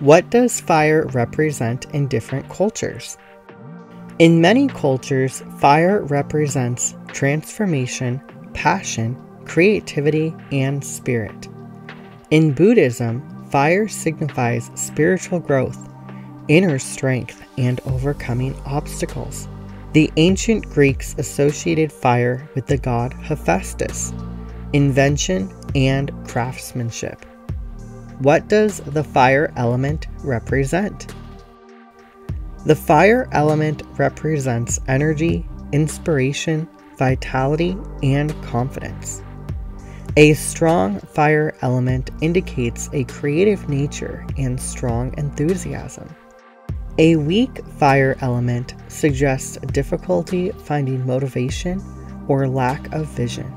What does fire represent in different cultures? In many cultures, fire represents transformation, passion, creativity, and spirit. In Buddhism, fire signifies spiritual growth, inner strength, and overcoming obstacles. The ancient Greeks associated fire with the god Hephaestus, invention and craftsmanship. What does the fire element represent? The fire element represents energy, inspiration, vitality, and confidence. A strong fire element indicates a creative nature and strong enthusiasm. A weak fire element suggests difficulty finding motivation or lack of vision.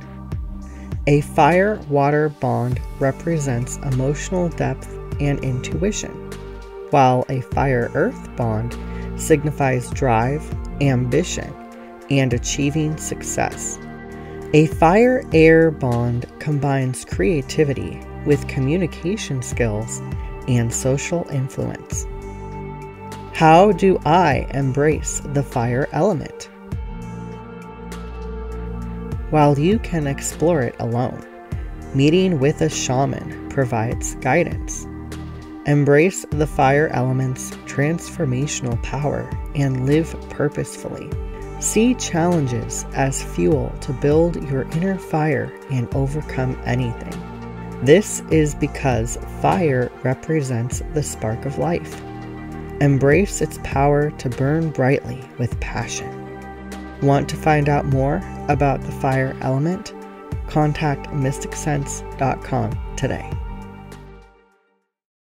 A fire water bond represents emotional depth and intuition, while a fire earth bond signifies drive, ambition, and achieving success. A fire air bond combines creativity with communication skills and social influence. How do I embrace the fire element? While you can explore it alone, meeting with a shaman provides guidance. Embrace the fire element's transformational power and live purposefully. See challenges as fuel to build your inner fire and overcome anything. This is because fire represents the spark of life. Embrace its power to burn brightly with passion. Want to find out more about the fire element? Contact mysticsense.com today.